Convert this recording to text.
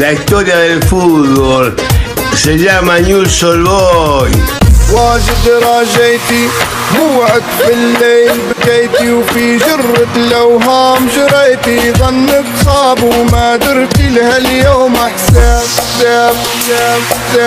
la historia del fútbol. Se llama News All Boy. واجد راجيتي موعد في الليل بكيتي وفي جرة الأوهام جريتي ظنك خاب وما درتي لها اليوم حساب حساب حساب حساب